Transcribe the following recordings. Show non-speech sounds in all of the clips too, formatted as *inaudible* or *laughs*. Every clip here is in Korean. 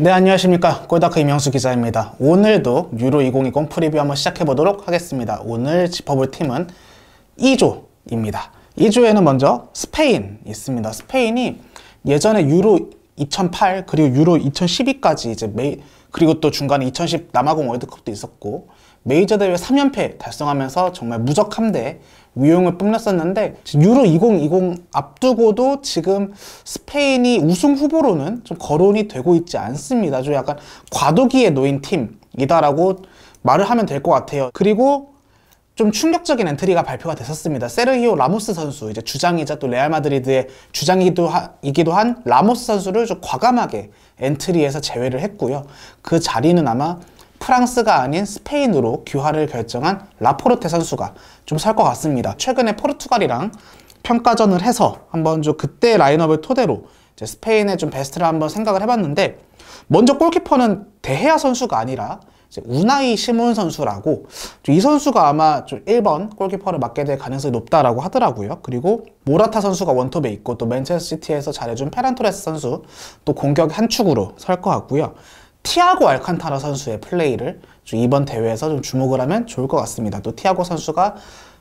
네 안녕하십니까. 골닷컴 이명수 기자입니다. 오늘도 유로 2020 프리뷰 한번 시작해 보도록 하겠습니다. 오늘 짚어볼 팀은 E조입니다. E조에는 먼저 스페인 있습니다. 스페인이 예전에 유로 2008 그리고 유로 2012까지 이제 메이 그리고 또 중간에 2010 남아공 월드컵도 있었고 메이저 대회 3연패 달성하면서 정말 무적함대 위용을 뽐냈었는데 유로 2020 앞두고도 지금 스페인이 우승 후보로는 좀 거론이 되고 있지 않습니다. 좀 약간 과도기에 놓인 팀이다라고 말을 하면 될 것 같아요. 그리고 좀 충격적인 엔트리가 발표가 됐었습니다. 세르히오 라모스 선수, 이제 주장이자 또 레알 마드리드의 주장이기도, 하, 이기도 한 라모스 선수를 좀 과감하게 엔트리에서 제외를 했고요. 그 자리는 아마 프랑스가 아닌 스페인으로 귀화를 결정한 라포르테 선수가 좀 설 것 같습니다. 최근에 포르투갈이랑 평가전을 해서 한번 좀 그때 라인업을 토대로 스페인의 좀 베스트를 한번 생각을 해봤는데 먼저 골키퍼는 데헤아 선수가 아니라 우나이 시몬 선수라고 이 선수가 아마 좀 1번 골키퍼를 맡게 될 가능성이 높다라고 하더라고요. 그리고 모라타 선수가 원톱에 있고 또 맨체스터 시티에서 잘해준 페란 토레스 선수 또 공격 한 축으로 설 것 같고요. 티아고 알칸타라 선수의 플레이를 이번 대회에서 좀 주목을 하면 좋을 것 같습니다. 또 티아고 선수가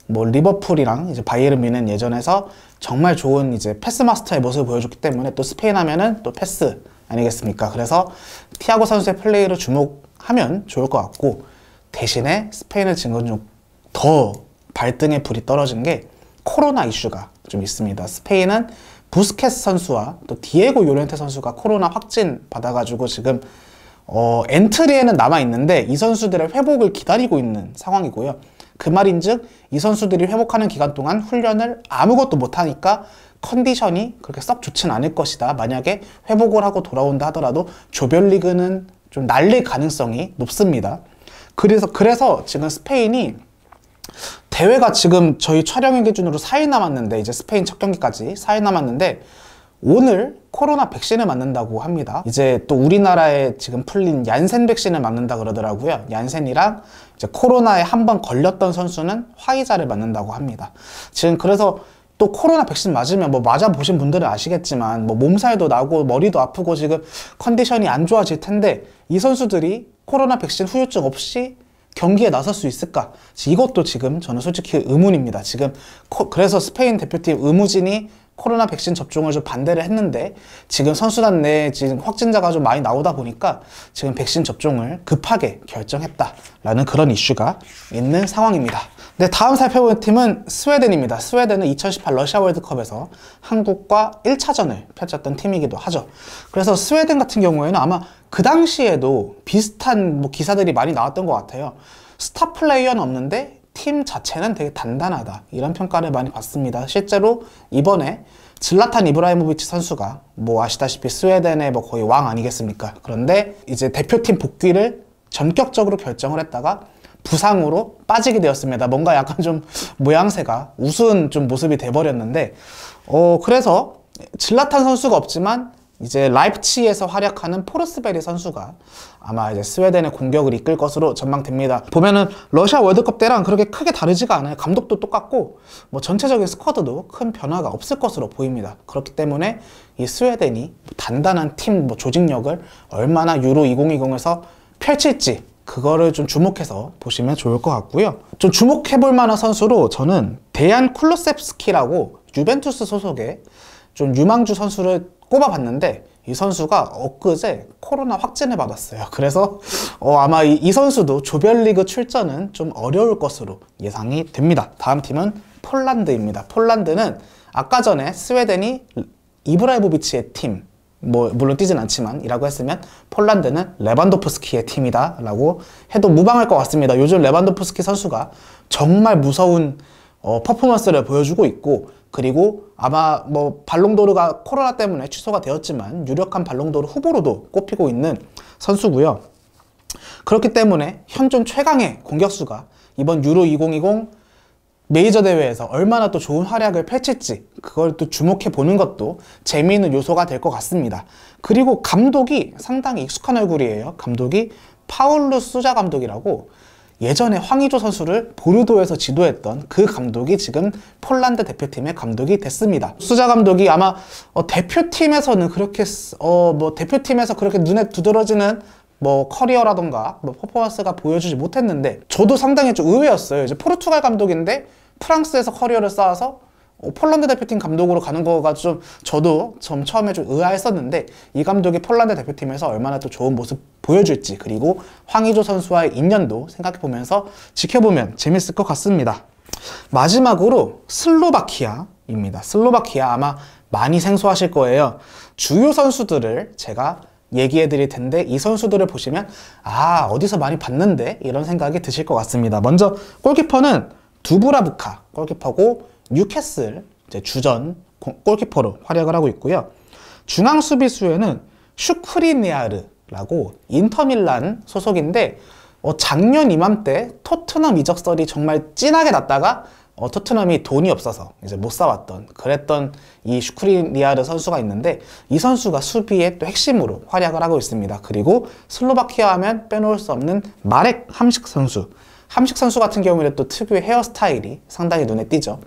뭐 리버풀이랑 이제 바이에른 뮌헨에서 정말 좋은 이제 패스 마스터의 모습을 보여줬기 때문에 또 스페인 하면은 또 패스 아니겠습니까? 그래서 티아고 선수의 플레이를 주목하면 좋을 것 같고 대신에 스페인을 지금 좀더 발등에 불이 떨어진 게 코로나 이슈가 좀 있습니다. 스페인은 부스케스 선수와 또 디에고 요렌테 선수가 코로나 확진 받아가지고 지금 어, 엔트리에는 남아 있는데 이 선수들의 회복을 기다리고 있는 상황이고요. 그 말인즉 이 선수들이 회복하는 기간 동안 훈련을 아무것도 못하니까 컨디션이 그렇게 썩 좋진 않을 것이다. 만약에 회복을 하고 돌아온다 하더라도 조별리그는 좀 날릴 가능성이 높습니다. 그래서 그래서 지금 스페인이 대회가 지금 저희 촬영일 기준으로 4일 남았는데 이제 스페인 첫 경기까지 4일 남았는데 오늘 코로나 백신을 맞는다고 합니다. 이제 또 우리나라에 지금 풀린 얀센 백신을 맞는다 그러더라고요. 얀센이랑 이제 코로나에 한 번 걸렸던 선수는 화이자를 맞는다고 합니다. 지금 그래서 또 코로나 백신 맞으면 뭐 맞아 보신 분들은 아시겠지만 뭐 몸살도 나고 머리도 아프고 지금 컨디션이 안 좋아질 텐데 이 선수들이 코로나 백신 후유증 없이 경기에 나설 수 있을까? 이것도 지금 저는 솔직히 의문입니다. 지금 그래서 스페인 대표팀 의무진이 코로나 백신 접종을 좀 반대를 했는데 지금 선수단 내에 지금 확진자가 좀 많이 나오다 보니까 지금 백신 접종을 급하게 결정했다라는 그런 이슈가 있는 상황입니다. 네, 다음 살펴볼 팀은 스웨덴입니다. 스웨덴은 2018 러시아 월드컵에서 한국과 1차전을 펼쳤던 팀이기도 하죠. 그래서 스웨덴 같은 경우에는 아마 그 당시에도 비슷한 뭐 기사들이 많이 나왔던 것 같아요. 스타 플레이어는 없는데 팀 자체는 되게 단단하다 이런 평가를 많이 받습니다. 실제로 이번에 질라탄 이브라히모비치 선수가 뭐 아시다시피 스웨덴의 뭐 거의 왕 아니겠습니까? 그런데 이제 대표팀 복귀를 전격적으로 결정을 했다가 부상으로 빠지게 되었습니다. 뭔가 약간 좀 *laughs* 모양새가 우스운 좀 모습이 돼버렸는데 어 그래서 질라탄 선수가 없지만 이제 라이프치히에서 활약하는 포르스베리 선수가 아마 이제 스웨덴의 공격을 이끌 것으로 전망됩니다. 보면은 러시아 월드컵 때랑 그렇게 크게 다르지가 않아요. 감독도 똑같고 뭐 전체적인 스쿼드도 큰 변화가 없을 것으로 보입니다. 그렇기 때문에 이 스웨덴이 단단한 팀 뭐 조직력을 얼마나 유로 2020에서 펼칠지 그거를 좀 주목해서 보시면 좋을 것 같고요. 좀 주목해 볼 만한 선수로 저는 데안 쿨로셉스키라고 유벤투스 소속의 좀 유망주 선수를 꼽아봤는데 이 선수가 엊그제 코로나 확진을 받았어요. *laughs* 그래서 어, 아마 이, 이, 선수도 조별리그 출전은 좀 어려울 것으로 예상이 됩니다. 다음 팀은 폴란드입니다. 폴란드는 아까 전에 스웨덴이 이브라이보비치의 팀, 뭐 물론 뛰진 않지만 이라고 했으면 폴란드는 레반도프스키의 팀이다 라고 해도 무방할 것 같습니다. 요즘 레반도프스키 선수가 정말 무서운 어, 퍼포먼스를 보여주고 있고 그리고 아마 뭐 발롱도르가 코로나 때문에 취소가 되었지만 유력한 발롱도르 후보로도 꼽히고 있는 선수고요. 그렇기 때문에 현존 최강의 공격수가 이번 유로 2020 메이저 대회에서 얼마나 또 좋은 활약을 펼칠지 그걸 또 주목해 보는 것도 재미있는 요소가 될 것 같습니다. 그리고 감독이 상당히 익숙한 얼굴이에요. 감독이 파울루 수자 감독이라고 예전에 황의조 선수를 보르도에서 지도했던 그 감독이 지금 폴란드 대표팀의 감독이 됐습니다. 수자 감독이 아마 어, 대표팀에서는 그렇게 어, 뭐 대표팀에서 그렇게 눈에 두드러지는 뭐 커리어라던가 뭐 퍼포먼스가 보여주지 못했는데 저도 상당히 좀 의외였어요. 이제 포르투갈 감독인데 프랑스에서 커리어를 쌓아서 어, 폴란드 대표팀 감독으로 가는 거가 좀 저도 좀 처음에 좀 의아했었는데 이 감독이 폴란드 대표팀에서 얼마나 또 좋은 모습 보여줄지 그리고 황의조 선수와의 인연도 생각해 보면서 지켜보면 재밌을 것 같습니다. 마지막으로 슬로바키아입니다. 슬로바키아 아마 많이 생소하실 거예요. 주요 선수들을 제가 얘기해 드릴 텐데 이 선수들을 보시면 아 어디서 많이 봤는데 이런 생각이 드실 것 같습니다. 먼저 골키퍼는 두브라부카 골키퍼고 뉴캐슬 주전 골키퍼로 활약을 하고 있고요. 중앙 수비수에는 슈크리니아르라고 인터밀란 소속인데 어, 작년 이맘때 토트넘 이적설이 정말 진하게 났다가 어, 토트넘이 돈이 없어서 이제 못 사왔던 그랬던 이 슈크리니아르 선수가 있는데 이 선수가 수비의 또 핵심으로 활약을 하고 있습니다. 그리고 슬로바키아 하면 빼놓을 수 없는 마렉 함식 선수. 함식 선수 같은 경우에는 또 특유의 헤어스타일이 상당히 눈에 띄죠.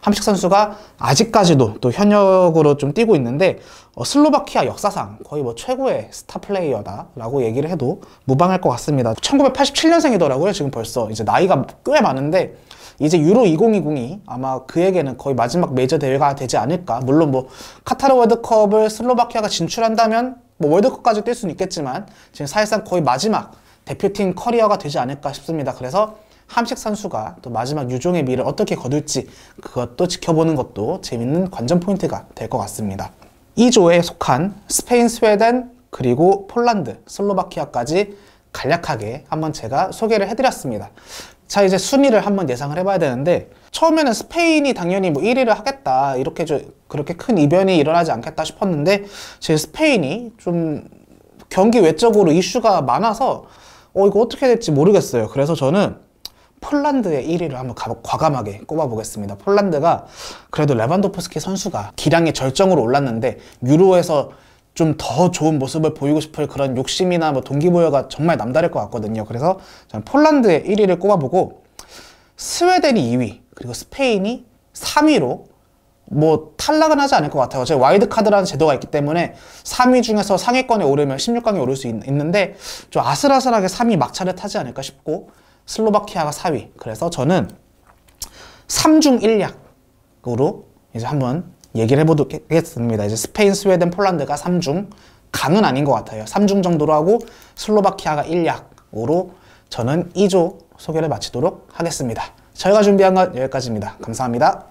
함식 선수가 아직까지도 또 현역으로 좀 뛰고 있는데 어, 슬로바키아 역사상 거의 뭐 최고의 스타 플레이어다라고 얘기를 해도 무방할 것 같습니다. 1987년생이더라고요. 지금 벌써 이제 나이가 꽤 많은데 이제 유로 2020이 아마 그에게는 거의 마지막 메이저 대회가 되지 않을까. 물론 뭐 카타르 월드컵을 슬로바키아가 진출한다면 뭐 월드컵까지 뛸 수는 있겠지만 지금 사실상 거의 마지막 대표팀 커리어가 되지 않을까 싶습니다. 그래서 함식 선수가 또 마지막 유종의 미를 어떻게 거둘지 그것도 지켜보는 것도 재밌는 관전 포인트가 될 것 같습니다. E조에 속한 스페인, 스웨덴, 그리고 폴란드, 슬로바키아까지 간략하게 한번 제가 소개를 해드렸습니다. 자, 이제 순위를 한번 예상을 해봐야 되는데, 처음에는 스페인이 당연히 뭐 1위를 하겠다, 이렇게 좀 그렇게 큰 이변이 일어나지 않겠다 싶었는데, 제 스페인이 좀 경기 외적으로 이슈가 많아서, 어, 이거 어떻게 될지 모르겠어요. 그래서 저는 폴란드의 1위를 한번 과감하게 꼽아보겠습니다. 폴란드가 그래도 레반도프스키 선수가 기량의 절정으로 올랐는데 유로에서 좀 더 좋은 모습을 보이고 싶을 그런 욕심이나 뭐 동기부여가 정말 남다를 것 같거든요. 그래서 저는 폴란드의 1위를 꼽아보고 스웨덴이 2위 그리고 스페인이 3위로 뭐 탈락은 하지 않을 것 같아요. 제 와일드 카드라는 제도가 있기 때문에 3위 중에서 상위권에 오르면 16강에 오를 수 있, 있는데 좀 아슬아슬하게 3위 막차를 타지 않을까 싶고 슬로바키아가 4위. 그래서 저는 3중 1약으로 이제 한번 얘기를 해보겠습니다. 이제 스페인, 스웨덴, 폴란드가 3중 강은 아닌 것 같아요. 3중 정도로 하고 슬로바키아가 1약으로 저는 E조 소개를 마치도록 하겠습니다. 저희가 준비한 건 여기까지입니다. 감사합니다.